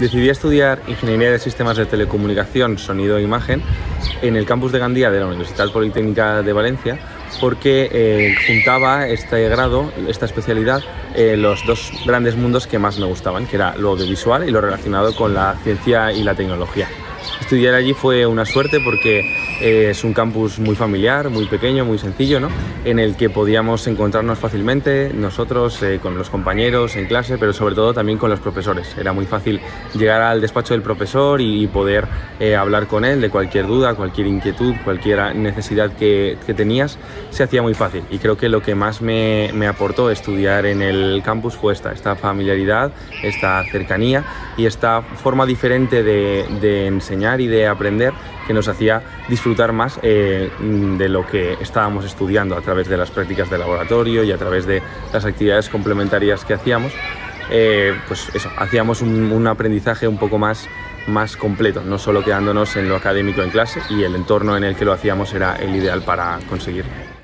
Decidí estudiar Ingeniería de Sistemas de Telecomunicación, Sonido e Imagen en el campus de Gandía de la Universidad Politécnica de Valencia porque eh, juntaba este grado, esta especialidad, eh, los dos grandes mundos que más me gustaban, que era lo audiovisual y lo relacionado con la ciencia y la tecnología. Estudiar allí fue una suerte porque eh, es un campus muy familiar, muy pequeño, muy sencillo, ¿no? en el que podíamos encontrarnos fácilmente nosotros eh, con los compañeros en clase, pero sobre todo también con los profesores. Era muy fácil llegar al despacho del profesor y poder eh, hablar con él de cualquier duda, cualquier inquietud, cualquier necesidad que, tenías, se hacía muy fácil. Y creo que lo que más me, aportó estudiar en el campus fue esta, esta familiaridad, esta cercanía y esta forma diferente de, de y de aprender que nos hacía disfrutar más eh, de lo que estábamos estudiando a través de las prácticas de laboratorio y a través de las actividades complementarias que hacíamos. Eh, pues eso, hacíamos un, un, aprendizaje un poco más, más completo, no solo quedándonos en lo académico en clase y el entorno en el que lo hacíamos era el ideal para conseguirlo.